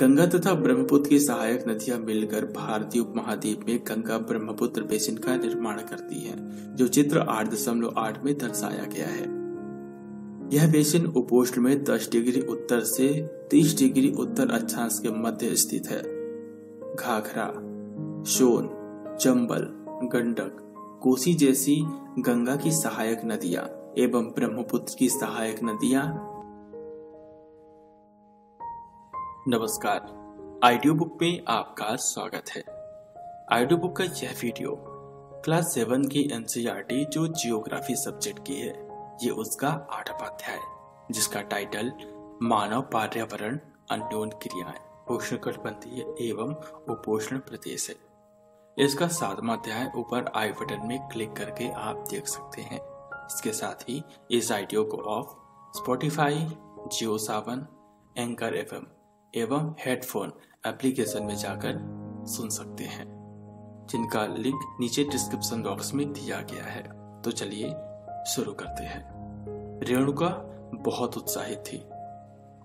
गंगा तथा ब्रह्मपुत्र की सहायक नदियाँ मिलकर भारतीय उपमहाद्वीप में गंगा ब्रह्मपुत्र बेसिन का निर्माण करती हैं, जो चित्र आठ दशमलव आठ में दर्शाया गया है। यह बेसिन उपोष्ण में 10 डिग्री उत्तर से 30 डिग्री उत्तर अक्षांश के मध्य स्थित है। घाघरा सोन चंबल गंडक कोसी जैसी गंगा की सहायक नदियाँ एवं ब्रह्मपुत्र की सहायक नदियाँ नमस्कार। आइडियो बुक में आपका स्वागत है। आइडियो बुक का यह वीडियो क्लास सेवन की एनसीईआरटी जो जियोग्राफी सब्जेक्ट की है, ये उसका आठवां अध्याय, जिसका टाइटल मानव पर्यावरण अन्योन क्रियाएँ उष्ण कटबंधीय एवं उपोष्ण प्रदेश है। इसका सातवां अध्याय ऊपर आई बटन में क्लिक करके आप देख सकते हैं। इसके साथ ही इस आइडियो को of Spotify Jio Saavn Anchor FM एवं हेडफोन एप्लीकेशन में जाकर सुन सकते हैं, जिनका लिंक नीचे डिस्क्रिप्शन बॉक्स में दिया गया है। तो चलिए शुरू करते हैं। रेणुका बहुत उत्साहित थी।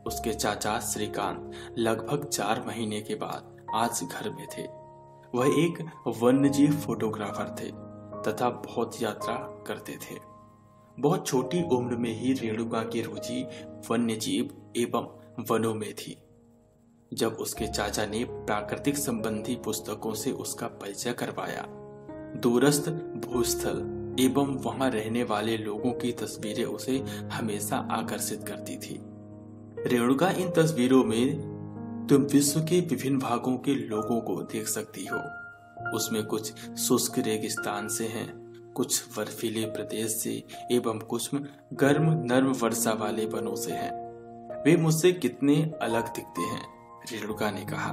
उसके चाचा श्रीकांत लगभग चार महीने के बाद आज घर में थे। वह एक वन्यजीव फोटोग्राफर थे तथा बहुत यात्रा करते थे। बहुत छोटी उम्र में ही रेणुका की रुचि वन्यजीव एवं वनों में थी। जब उसके चाचा ने प्राकृतिक संबंधी पुस्तकों से उसका परिचय करवाया। दूरस्थ भूस्थल एवं वहाँ रहने वाले लोगों की तस्वीरें उसे हमेशा आकर्षित करती थी। रेणुका इन तस्वीरों में तुम विश्व के विभिन्न भागों के लोगों को देख सकती हो। उसमें कुछ शुष्क रेगिस्तान से हैं, कुछ बर्फीले प्रदेश से एवं कुछ गर्म नर्म वर्षा वाले वनों से हैं। वे मुझसे कितने अलग दिखते हैं। रेणुका ने कहा,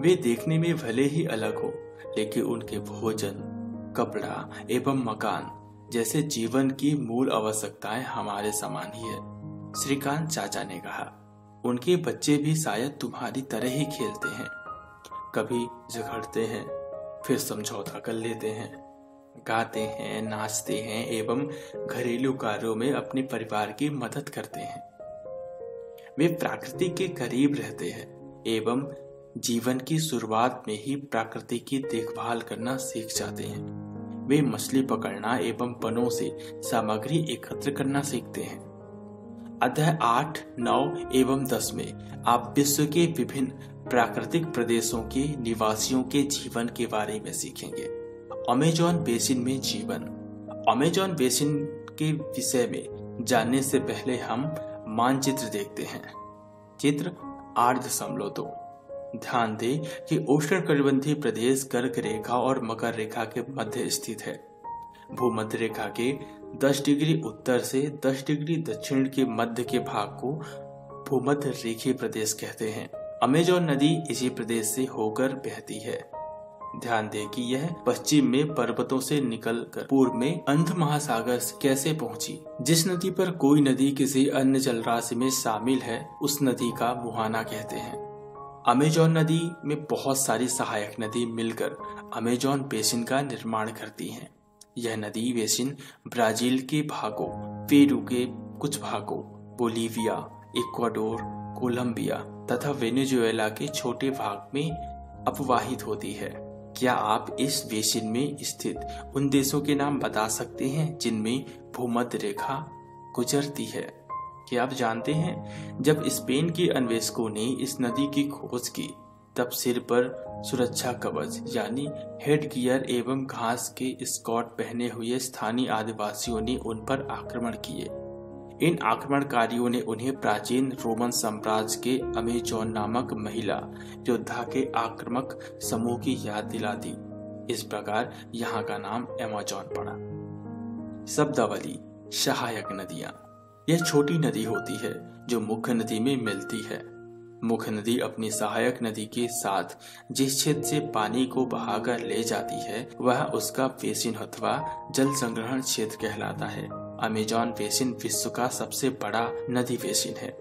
वे देखने में भले ही अलग हो, लेकिन उनके भोजन, कपड़ा एवं मकान जैसे जीवन की मूल आवश्यकताएँ हमारे समान ही है, श्रीकांत चाचा ने कहा। उनके बच्चे भी शायद तुम्हारी तरह ही खेलते हैं। कभी झगड़ते हैं, फिर समझौता कर लेते हैं। गाते हैं, नाचते हैं एवं घरेलू कार्यों में अपने परिवार की मदद करते हैं। वे प्रकृति के करीब रहते हैं एवं जीवन की शुरुआत में ही प्रकृति की देखभाल करना सीख जाते हैं। वे मछली पकड़ना एवं वनों से सामग्री एकत्र करना सीखते हैं। अध्याय आठ, नौ एवं दस में आप विश्व के विभिन्न प्राकृतिक प्रदेशों के निवासियों के जीवन के बारे में सीखेंगे। अमेजोन बेसिन में जीवन। अमेजोन बेसिन के विषय में जानने से पहले हम मानचित्र देखते हैं। चित्र आठ दशमलव दो। ध्यान दें कि उष्ण कटिबंधीय प्रदेश कर्क रेखा और मकर रेखा के मध्य स्थित है। भूमध्य रेखा के 10 डिग्री उत्तर से 10 डिग्री दक्षिण के मध्य के भाग को भूमध्य रेखीय प्रदेश कहते हैं। अमेजोन नदी इसी प्रदेश से होकर बहती है। ध्यान दें कि यह पश्चिम में पर्वतों से निकलकर पूर्व में अंध महासागर कैसे पहुँची? जिस नदी पर कोई नदी किसी अन्य जलराशि में शामिल है, उस नदी का मुहाना कहते हैं। अमेजोन नदी में बहुत सारी सहायक नदी मिलकर अमेजोन बेसिन का निर्माण करती हैं। यह नदी बेसिन ब्राज़ील के भागों, पेरू के कुछ भागों, बोलीविया, इक्वाडोर, कोलंबिया तथा वेनेजुएला के छोटे भाग में अपवाहित होती है। क्या आप इस बेसिन में स्थित उन देशों के नाम बता सकते हैं जिनमें भूमध्य रेखा गुजरती है? क्या आप जानते हैं? जब स्पेन के अन्वेषकों ने इस नदी की खोज की, तब सिर पर सुरक्षा कवच, यानी हेड गियर एवं घास के स्कॉट पहने हुए स्थानीय आदिवासियों ने उन पर आक्रमण किए। इन आक्रमणकारियों ने उन्हें प्राचीन रोमन साम्राज्य के अमेजोन नामक महिला, योद्धा के आक्रमक समूह की याद दिला दी। इस प्रकार यहाँ का नाम एमेजोन पड़ा। शब्दावली, सहायक नदियाँ। यह छोटी नदी होती है, जो मुख्य नदी में मिलती है। मुख्य नदी अपनी सहायक नदी के साथ जिस क्षेत्र से पानी को बहाकर ले जाती है, वह उसका बेसिन अथवा जल संग्रहण क्षेत्र कहलाता है। अमेजॉन बेसिन विश्व का सबसे बड़ा नदी बेसिन है,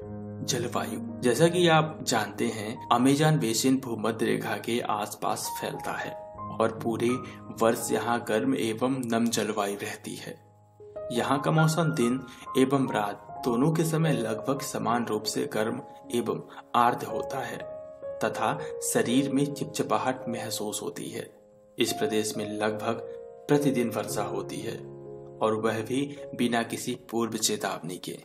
जलवायु। जैसा कि आप जानते हैं, अमेजॉन बेसिन भूमध्य रेखा के आसपास फैलता है और पूरे वर्ष यहाँ गर्म एवं नम जलवायु रहती है। यहाँ का मौसम दिन एवं रात दोनों के समय लगभग समान रूप से गर्म एवं आर्द्र होता है, तथा शरीर में चिपचिपाहट महसूस होती है। इस प्रदेश में लगभग प्रतिदिन वर्षा होती है। और वह भी बिना किसी पूर्व चेतावनी के।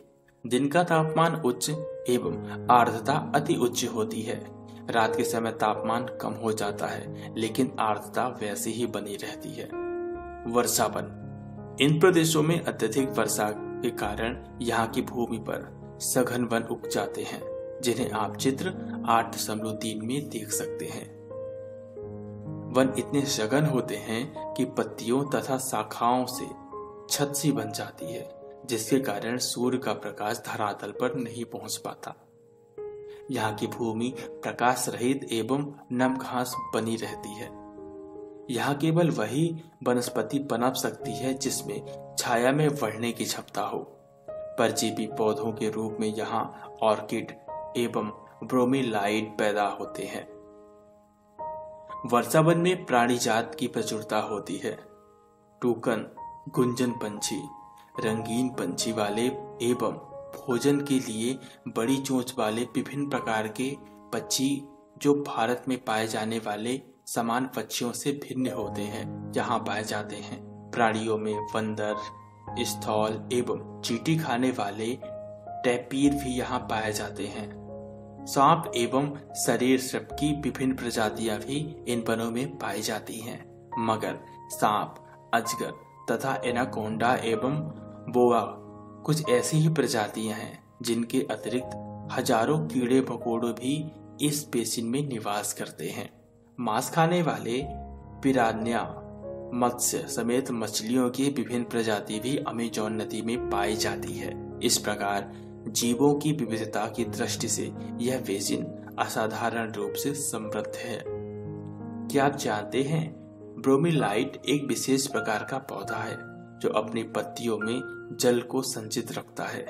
दिन का तापमान उच्च एवं आर्द्रता अति उच्च होती है। रात के समय तापमान कम हो जाता है, लेकिन आर्द्रता वैसी ही बनी रहती है। वर्षावन। इन प्रदेशों में अत्यधिक वर्षा के कारण यहाँ की भूमि पर सघन वन उग जाते हैं, जिन्हें आप चित्र आठ दशमलव तीन में देख सकते हैं। वन इतने सघन होते हैं कि पत्तियों तथा शाखाओं से छत सी बन जाती है, जिसके कारण सूर्य का प्रकाश धरातल पर नहीं पहुँच पाता। यहाँ की भूमि प्रकाश रहित एवं नम घास बनी रहती है। यहाँ केवल वही वनस्पति पनप सकती है, जिसमें छाया में बढ़ने की क्षमता हो। परजीवी पौधों के रूप में यहाँ ऑर्किड एवं ब्रोमीलाइड पैदा होते हैं। वर्षावन में प्राणी जात की प्रचुरता होती है। टूकन गुंजन पंछी, रंगीन पंछी वाले एवं भोजन के लिए बड़ी चोंच वाले विभिन्न प्रकार के पक्षी जो भारत में पाए जाने वाले समान पक्षियों से भिन्न होते हैं, यहाँ पाए जाते हैं। प्राणियों में बंदर, स्थल एवं चीटी खाने वाले टैपीर भी यहाँ पाए जाते हैं। सांप एवं शरीर सृप की विभिन्न प्रजातियाँ भी इन वनों में पाई जाती हैं। मगर सांप, अजगर तथा एनाकोंडा एवं बोआ कुछ ऐसी ही प्रजातियाँ हैं, जिनके अतिरिक्त हज़ारों कीड़े मकोड़े भी इस बेसिन में निवास करते हैं। मांस खाने वाले पिरान्या, मत्स्य समेत मछलियों की विभिन्न प्रजाति भी अमेजोन नदी में पाई जाती है। इस प्रकार जीवों की विविधता की दृष्टि से यह बेसिन असाधारण रूप से समृद्ध है। क्या आप जानते हैं ब्रोमिलाइट एक विशेष प्रकार का पौधा है, जो अपनी पत्तियों में जल को संचित रखता है।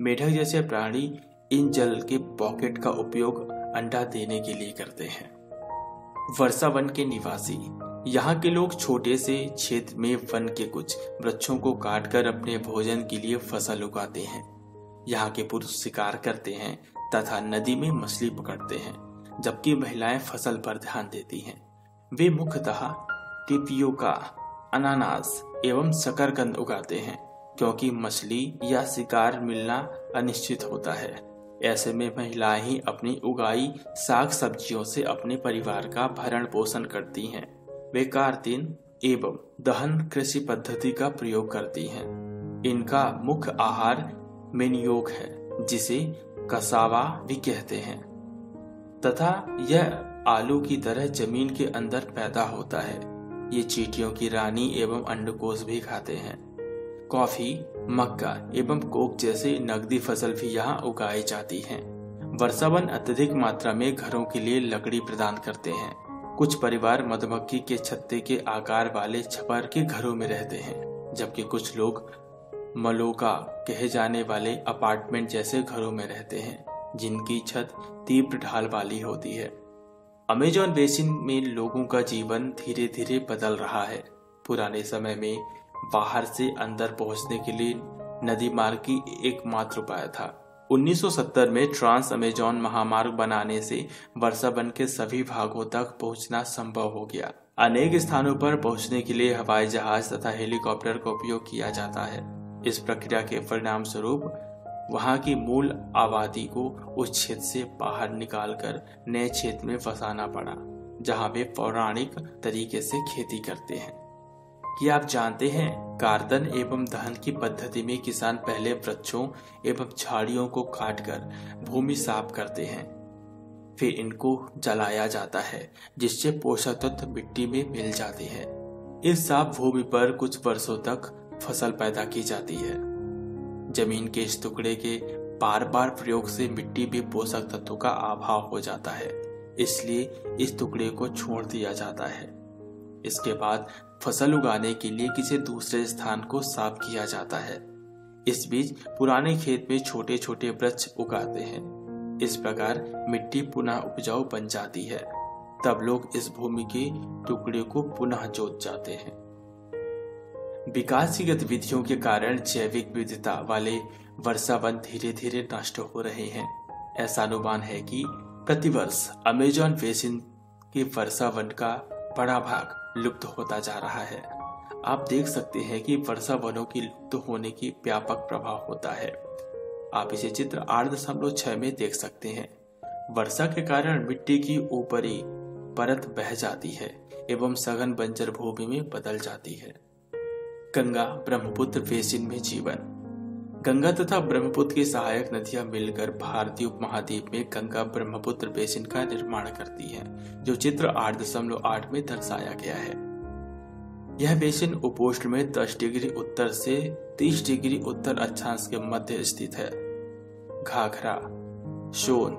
मेढक जैसे प्राणी इन जल के पॉकेट का उपयोग अंडा देने के लिए करते हैं। वर्षा वन के निवासी, यहाँ के लोग छोटे से क्षेत्र में वन के कुछ वृक्षों को काटकर अपने भोजन के लिए फ़सल उगाते हैं। यहाँ के पुरुष शिकार करते हैं तथा नदी में मछली पकड़ते हैं, जबकि महिलाएँ फ़सल पर ध्यान देती हैं। वे मुख्यतः टिपियोका अनानास एवं शकरकंद उगाते हैं, क्योंकि मछली या शिकार मिलना अनिश्चित होता है। ऐसे में महिलाएँ ही अपनी उगाई साग सब्जियों से अपने परिवार का भरण पोषण करती हैं। वे कार्तिन एवं दहन कृषि पद्धति का प्रयोग करती हैं। इनका मुख्य आहार मेनियोग है, जिसे कसावा भी कहते हैं। तथा यह आलू की तरह ज़मीन के अंदर पैदा होता है। ये चीटियों की रानी एवं अंडकोश भी खाते हैं। कॉफ़ी, मक्का एवं कोक जैसे नकदी फ़सल भी यहाँ उगाई जाती हैं। वर्षावन अत्यधिक मात्रा में घरों के लिए लकड़ी प्रदान करते हैं। कुछ परिवार मधुमक्खी के छत्ते के आकार वाले छपर के घरों में रहते हैं, जबकि कुछ लोग मलोका कहे जाने वाले अपार्टमेंट जैसे घरों में रहते हैं, जिनकी छत तीव्र ढाल वाली होती है। अमेजोन बेसिन में लोगों का जीवन धीरे धीरे बदल रहा है। पुराने समय में बाहर से अंदर पहुँचने के लिए नदी मार्ग की एकमात्र उपाय था। 1970 में ट्रांस अमेजोन महामार्ग बनाने से वर्षा बन के सभी भागों तक पहुँचना संभव हो गया। अनेक स्थानों पर पहुँचने के लिए हवाई जहाज़ तथा हेलीकॉप्टर का उपयोग किया जाता है। इस प्रक्रिया के परिणाम स्वरूप वहाँ की मूल आबादी को उस क्षेत्र से बाहर निकालकर नए क्षेत्र में फंसाना पड़ा, जहाँ वे पौराणिक तरीके से खेती करते हैं। कि आप जानते हैं कार्दन एवं दहन की पद्धति में किसान पहले वृक्षों एवं झाड़ियों को काटकर भूमि साफ़ करते हैं। फिर इनको जलाया जाता है, जिससे पोषक तत्व मिट्टी में मिल जाते हैं। इस साफ़ भूमि पर कुछ वर्षों तक फ़सल पैदा की जाती है। ज़मीन के इस टुकड़े के बार बार प्रयोग से मिट्टी में पोषक तत्व का अभाव हो जाता है, इसलिए इस टुकड़े को छोड़ दिया जाता है। इसके बाद फ़सल उगाने के लिए किसी दूसरे स्थान को साफ़ किया जाता है। इस बीच पुराने खेत में छोटे छोटे वृक्ष उगाते हैं। इस प्रकार मिट्टी पुनः उपजाऊ बन जाती है। तब लोग इस भूमि के टुकड़े को पुनः जोत जाते हैं। विकास की गतिविधियों के कारण जैविक विविधता वाले वर्षा वन धीरे धीरे नष्ट हो रहे हैं। ऐसा अनुमान है कि प्रतिवर्ष अमेजॉन बेसिन के वर्षा वन का बड़ा भाग लुप्त होता जा रहा है। आप देख सकते हैं कि वर्षा वनों की लुप्त होने की व्यापक प्रभाव होता है। आप इसे चित्र आठ दशमलव छह में देख सकते हैं। वर्षा के कारण मिट्टी की ऊपरी परत बह जाती है एवं सघन बंजर भूमि में बदल जाती है। गंगा ब्रह्मपुत्र बेसिन में जीवन। गंगा तथा ब्रह्मपुत्र की सहायक नदियाँ मिलकर भारतीय उपमहाद्वीप में गंगा ब्रह्मपुत्र बेसिन का निर्माण करती हैं, जो चित्र आठ दशमलव आठ में दर्शाया गया है। यह बेसिन उपोष्ण में 10 डिग्री उत्तर से 30 डिग्री उत्तर अक्षांश के मध्य स्थित है। घाघरा सोन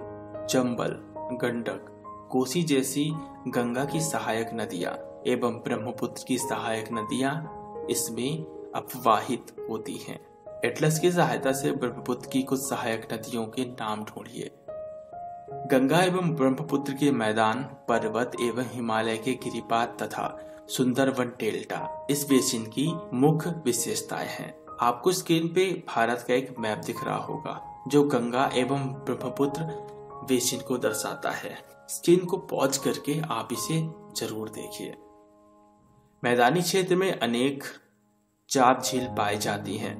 चंबल गंडक कोसी जैसी गंगा की सहायक नदियाँ एवं ब्रह्मपुत्र की सहायक नदियाँ इसमें अपवाहित होती हैं। एटलस की सहायता से ब्रह्मपुत्र की कुछ सहायक नदियों के नाम ढूंढिए। गंगा एवं ब्रह्मपुत्र के मैदान, पर्वत एवं हिमालय के गिरिपात तथा सुंदरवन डेल्टा, इस बेसिन की मुख्य विशेषताएँ हैं। आपको स्क्रीन पे भारत का एक मैप दिख रहा होगा, जो गंगा एवं ब्रह्मपुत्र बेसिन को दर्शाता है। स्क्रीन को पॉज करके आप इसे ज़रूर देखिए। मैदानी क्षेत्र में अनेक चाप झील पाई जाती हैं।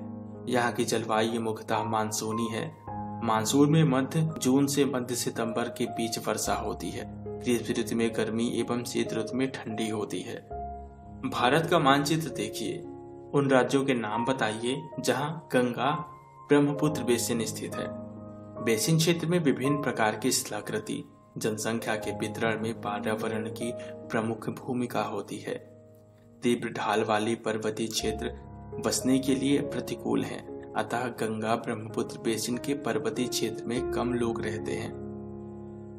यहाँ की जलवायु मुख्यतः मानसूनी है। मानसून में मध्य जून से मध्य सितंबर के बीच वर्षा होती है। ग्रीष्म ऋतु में गर्मी एवं शीत ऋतु में ठंडी होती है। भारत का मानचित्र देखिए। उन राज्यों के नाम बताइए जहाँ गंगा ब्रह्मपुत्र बेसिन स्थित है। बेसिन क्षेत्र में विभिन्न प्रकार की स्थलाकृति जनसंख्या के वितरण में पर्यावरण की प्रमुख भूमिका होती है। तीव्र ढाल वाली पर्वतीय क्षेत्र बसने के लिए प्रतिकूल हैं। अतः गंगा ब्रह्मपुत्र बेसिन के पर्वतीय क्षेत्र में कम लोग रहते हैं।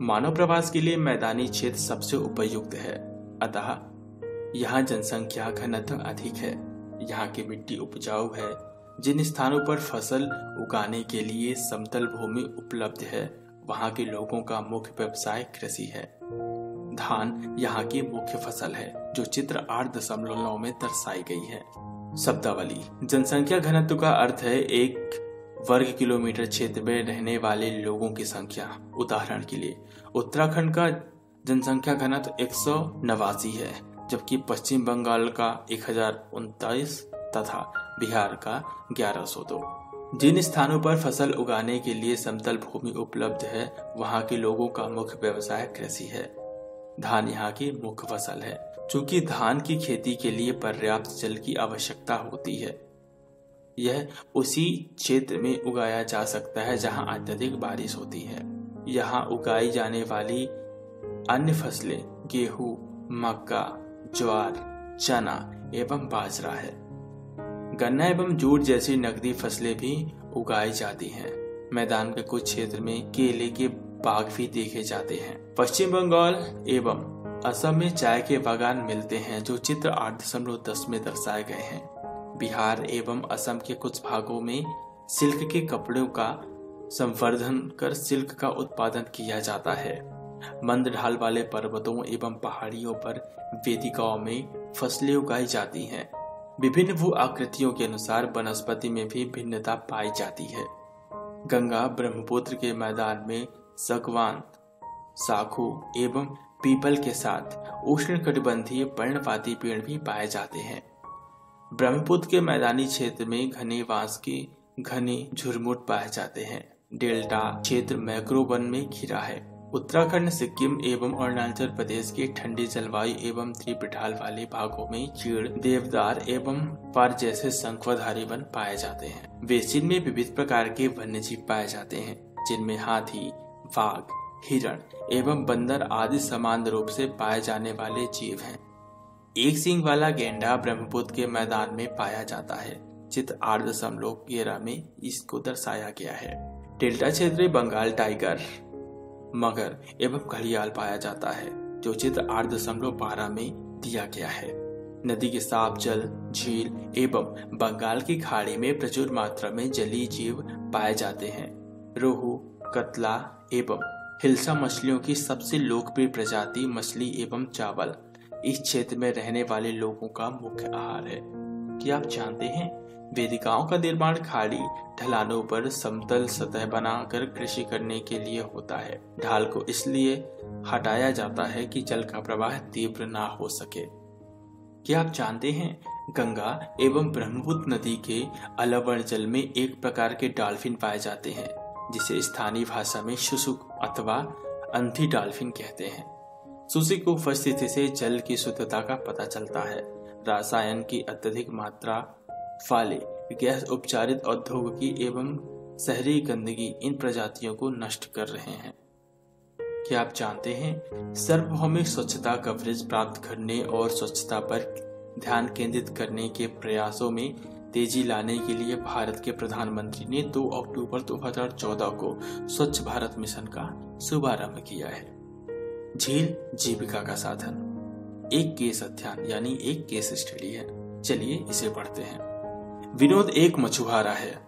मानव प्रवास के लिए मैदानी क्षेत्र सबसे उपयुक्त है। अतः यहाँ जनसंख्या घनत्व अधिक है। यहाँ की मिट्टी उपजाऊ है। जिन स्थानों पर फ़सल उगाने के लिए समतल भूमि उपलब्ध है, वहाँ के लोगों का मुख्य व्यवसाय कृषि है। धान यहाँ की मुख्य फ़सल है, जो चित्र आठ दशमलव नौ में दर्शाई गई है। शब्दावली, जनसंख्या घनत्व का अर्थ है एक वर्ग किलोमीटर क्षेत्र में रहने वाले लोगों की संख्या। उदाहरण के लिए, उत्तराखंड का जनसंख्या घनत्व एक नवासी है, जबकि पश्चिम बंगाल का एक हज़ार उनतालीस तथा बिहार का ग्यारह सौ दो। जिन स्थानों पर फ़सल उगाने के लिए समतल भूमि उपलब्ध है, वहाँ के लोगों का मुख्य व्यवसाय कृषि है। धान यहाँ की मुख्य फ़सल है, चूँकि धान की खेती के लिए पर्याप्त जल की आवश्यकता होती है। यह उसी क्षेत्र में उगाया जा सकता है जहाँ अत्यधिक बारिश होती है। यहाँ उगाई जाने वाली अन्य फ़सलें गेहूँ, मक्का, ज्वार, चना एवं बाजरा है। गन्ना एवं जूट जैसी नकदी फ़सलें भी उगाई जाती हैं। मैदान के कुछ क्षेत्र में केले के बाग भी देखे जाते हैं। पश्चिम बंगाल एवं असम में चाय के बागान मिलते हैं, जो चित्र आठ दशमलव दस में दर्शाए गए हैं। बिहार एवं असम के कुछ भागों में सिल्क के कपड़ों का संवर्धन कर सिल्क का उत्पादन किया जाता है। मंद ढाल वाले पर्वतों एवं पहाड़ियों पर वेदिकाओं में फ़सलें उगाई जाती हैं। विभिन्न भू आकृतियों के अनुसार वनस्पति में भी भिन्नता पाई जाती है। गंगा ब्रह्मपुत्र के मैदान में सगवान साखू एवं पीपल के साथ उष्ण कटिबंधीय पर्णपाती पेड़ भी पाए जाते हैं। ब्रह्मपुत्र के मैदानी क्षेत्र में घने बाँस के घने झुरमुट पाए जाते हैं। डेल्टा क्षेत्र मैक्रो वन में घिरा है। उत्तराखंड, सिक्किम एवं अरुणाचल प्रदेश के ठंडी जलवायु एवं त्रिपिठाल वाले भागों में चीड़, देवदार एवं पार जैसे संख्वाधारी वन पाए जाते हैं। बेसिन में विविध प्रकार के वन्य जीव पाए जाते हैं, जिनमें हाथी बाघ हिरण एवं बंदर आदि समान रूप से पाए जाने वाले जीव हैं। एक सिंग वाला गेंडा ब्रह्मपुत्र के मैदान में पाया जाता है चित्र आठ दशमलव ग्यारह में इसको दर्शाया गया है। डेल्टा क्षेत्र बंगाल टाइगर मगर एवं घड़ियाल पाया जाता है, जो चित्र आठ दशमलव बारह में दिया गया है। नदी के साफ़ जल, झील एवं बंगाल की खाड़ी में प्रचुर मात्रा में जलीय जीव पाए जाते हैं। रोहू, कतला एवं हिल्सा मछलियों की सबसे लोकप्रिय प्रजाति मछली एवं चावल। इस क्षेत्र में रहने वाले लोगों का मुख्य आहार है। क्या आप जानते हैं? वेदिकाओं का निर्माण खाड़ी, ढलानों पर समतल सतह बनाकर कृषि करने के लिए होता है। ढाल को इसलिए हटाया जाता है कि जल का प्रवाह तीव्र ना हो सके। क्या आप जानते हैं? गंगा एवं ब्रह्मपुत्र नदी के अलवर जल में एक प्रकार के डॉल्फिन पाए जाते हैं। जिसे स्थानीय भाषा में शुशुक अथवा अंधी डॉल्फिन कहते हैं। सुसिक उपस्थिति से जल की शुद्धता का पता चलता है। रसायन की अत्यधिक मात्रा फाले गैस उपचारित औद्योगिकी एवं शहरी गंदगी इन प्रजातियों को नष्ट कर रहे हैं। क्या आप जानते हैं, सार्वभौमिक स्वच्छता कवरेज प्राप्त करने और स्वच्छता पर ध्यान केंद्रित करने के प्रयासों में तेज़ी लाने के लिए भारत के प्रधानमंत्री ने 2 अक्टूबर 2014 को स्वच्छ भारत मिशन का शुभारंभ किया है। झील जीविका का साधन। एक केस अध्ययन, यानी एक केस स्टडी है। चलिए इसे पढ़ते हैं। विनोद एक मछुआरा है,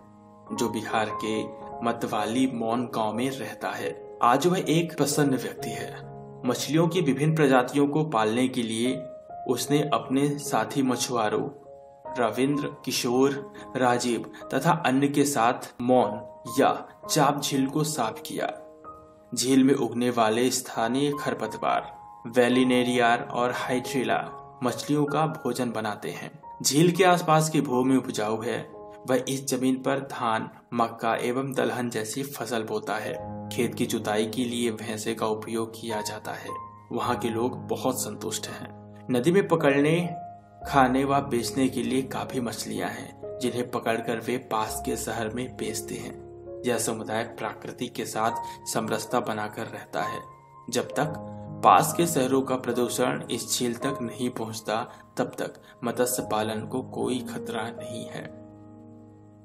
जो बिहार के मतवाली मौन गाँव में रहता है। आज वह एक प्रसन्न व्यक्ति है। मछलियों की विभिन्न प्रजातियों को पालने के लिए उसने अपने साथी मछुआरों रविंद्र, किशोर, राजीव तथा अन्य के साथ मौन या चाप झील को साफ़ किया। झील में उगने वाले स्थानीय खरपतवार, वेलिनेरियार और हाइड्रिला मछलियों का भोजन बनाते हैं। झील के आसपास की भूमि उपजाऊ है। वह इस ज़मीन पर धान, मक्का एवं दलहन जैसी फ़सल बोता है। खेत की जुताई के लिए भैंसे का उपयोग किया जाता है। वहाँ के लोग बहुत संतुष्ट हैं। नदी में पकड़ने खाने व बेचने के लिए काफ़ी मछलियाँ हैं, जिन्हें पकड़कर वे पास के शहर में बेचते हैं। यह समुदाय प्रकृति के साथ समरसता बनाकर रहता है। जब तक पास के शहरों का प्रदूषण इस झील तक नहीं पहुँचता, तब तक मत्स्य पालन को कोई खतरा नहीं है।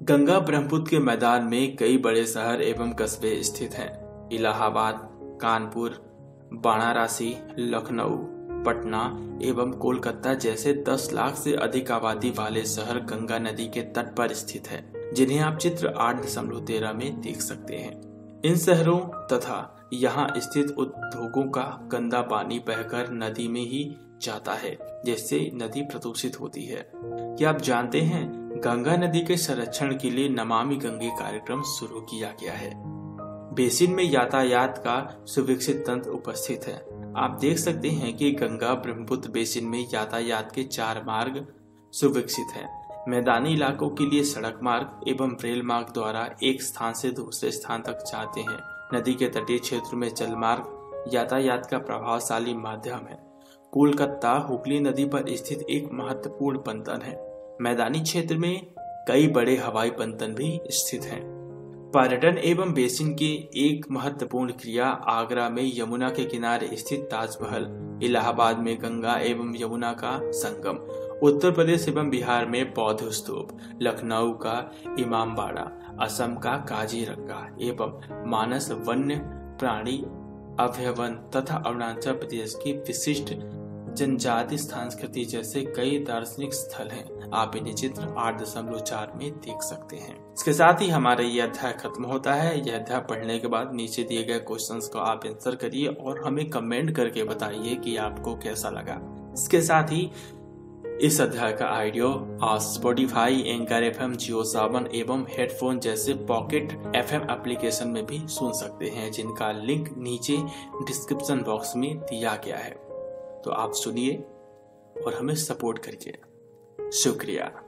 गंगा ब्रह्मपुत्र के मैदान में कई बड़े शहर एवं कस्बे स्थित हैं। इलाहाबाद, कानपुर, वाराणसी, लखनऊ पटना एवं कोलकाता जैसे 10 लाख से अधिक आबादी वाले शहर गंगा नदी के तट पर स्थित है, जिन्हें आप चित्र आठ दशमलव तेरह में देख सकते हैं। इन शहरों तथा यहाँ स्थित उद्योगों का गंदा पानी बहकर नदी में ही जाता है, जिससे नदी प्रदूषित होती है। क्या आप जानते हैं, गंगा नदी के संरक्षण के लिए नमामि गंगे कार्यक्रम शुरू किया गया है? बेसिन में यातायात का सुविकसित तंत्र उपस्थित है। आप देख सकते हैं कि गंगा ब्रह्मपुत्र बेसिन में यातायात के चार मार्ग सुविकसित है। मैदानी इलाकों के लिए सड़क मार्ग एवं रेल मार्ग द्वारा एक स्थान से दूसरे स्थान तक जाते हैं। नदी के तटीय क्षेत्र में जल मार्ग यातायात का प्रभावशाली माध्यम है। कोलकाता हुगली नदी पर स्थित एक महत्वपूर्ण पंतन है। मैदानी क्षेत्र में कई बड़े हवाई पंतन भी स्थित हैं। पर्यटन एवं बेसिन की एक महत्वपूर्ण क्रिया आगरा में यमुना के किनारे स्थित ताजमहल, इलाहाबाद में गंगा एवं यमुना का संगम, उत्तर प्रदेश एवं बिहार में बौद्ध स्तूप, लखनऊ का इमामबाड़ा, असम का काजीरंगा एवं मानस वन्य प्राणी अभयवन तथा अरुणाचल प्रदेश की विशिष्ट जनजाति संस्कृति जैसे कई दार्शनिक स्थल हैं। आप इन्हें चित्र आठ दशमलव चार में देख सकते हैं। इसके साथ ही हमारा यह अध्याय खत्म होता है। यह अध्याय पढ़ने के बाद नीचे दिए गए क्वेश्चंस को आप आंसर करिए और हमें कमेंट करके बताइए कि आपको कैसा लगा। इसके साथ ही इस अध्याय का आइडियो आप Spotify Anchor F M Jio Saavn एवं हेडफोन जैसे पॉकेट एफ़ एम एप्लीकेशन में भी सुन सकते हैं, जिनका लिंक नीचे डिस्क्रिप्शन बॉक्स में दिया गया है। तो आप सुनिए और हमें सपोर्ट करिए। शुक्रिया।